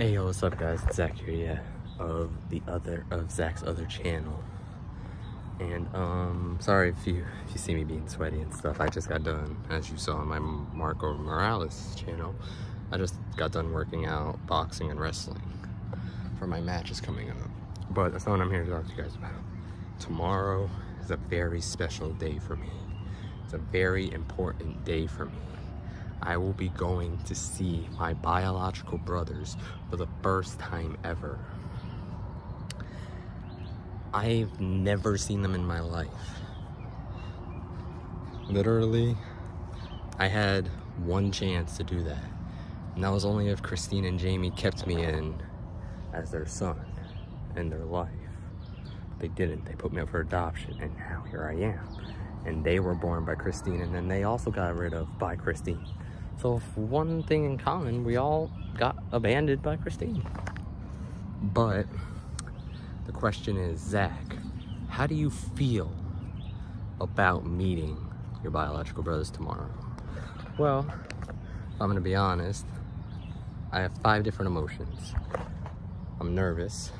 Hey, yo, what's up, guys? It's Zach here, yeah, of the other of Zach's other channel. And um, sorry if you if you see me being sweaty and stuff. I just got done, as you saw on my Marco Morales channel. I just got done working out, boxing, and wrestling for my matches coming up. But that's not what I'm here to talk to you guys about. Tomorrow is a very special day for me. It's a very important day for me. I will be going to see my biological brothers for the first time ever. I've never seen them in my life. Literally, I had one chance to do that. And that was only if Christine and Jamie kept me in as their son in their life. They didn't. They put me up for adoption, and now here I am. And they were born by Christine, and then they also got rid of by Christine. So one thing in common, we all got abandoned by Christine. But the question is, Zach, how do you feel about meeting your biological brothers tomorrow? Well, I'm gonna be honest, I have five different emotions. I'm nervous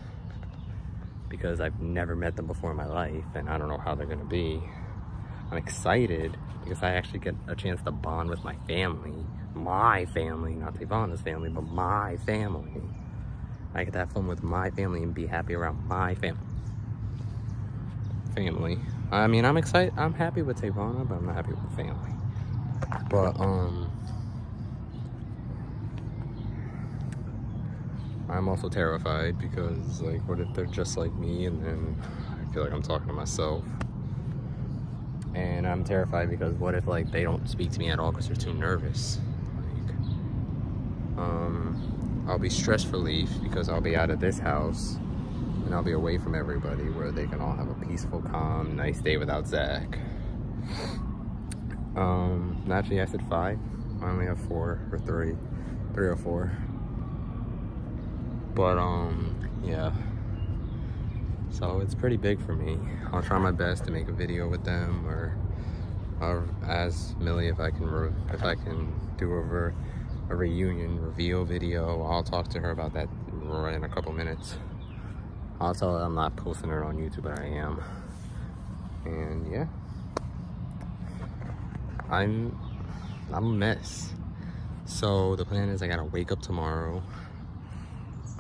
because I've never met them before in my life and I don't know how they're gonna be. I'm excited because I actually get a chance to bond with my family. My family, not Ivana's family, but my family. I get to have fun with my family and be happy around my family. Family. I mean, I'm excited. I'm happy with Tavana, but I'm not happy with family. But, um... I'm also terrified because, like, what if they're just like me and then I feel like I'm talking to myself and I'm terrified because what if like they don't speak to me at all because they're too nervous? Like um I'll be stress relief because I'll be out of this house and I'll be away from everybody where they can all have a peaceful calm nice day without Zach. Um naturally I said five. I only have four or three three or four. But um yeah so it's pretty big for me. I'll try my best to make a video with them or, or as Millie if I can if I can do a, a reunion reveal video. I'll talk to her about that in a couple minutes. I'll tell her I'm not posting it on YouTube, but I am. And yeah. I'm I'm a mess. So the plan is I gotta wake up tomorrow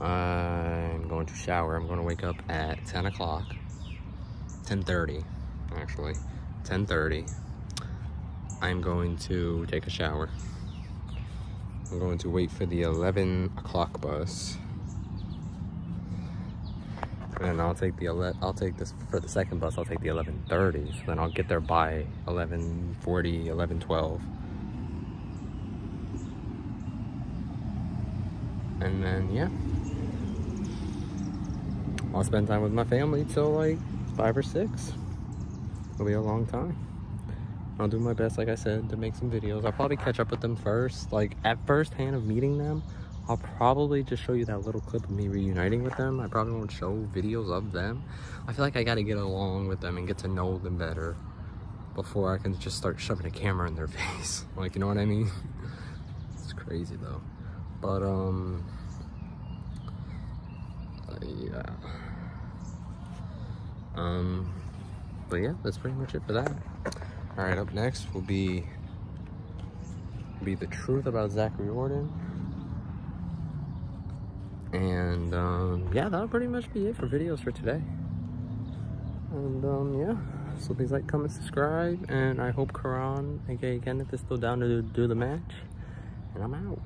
I'm going to shower. I'm going to wake up at 10 o'clock. 10.30, actually. 10.30. I'm going to take a shower. I'm going to wait for the 11 o'clock bus. And I'll take the 11, I'll take this for the second bus. I'll take the 11:30. So then I'll get there by 11:40, 11:12. And then yeah, I'll spend time with my family till like five or six. It'll be a long time. I'll do my best, like I said, to make some videos. I'll probably catch up with them first. Like at first hand of meeting them, I'll probably just show you that little clip of me reuniting with them. I probably won't show videos of them. I feel like I gotta get along with them and get to know them better before I can just start shoving a camera in their face. like, you know what I mean? it's crazy though. But, um, yeah. Um, but yeah, that's pretty much it for that. All right, up next will be be the truth about Zachary Orton. And um, yeah, that'll pretty much be it for videos for today. And um, yeah, so please like, comment, subscribe, and I hope Karan, aka Kenneth, is still down to do the match. And I'm out.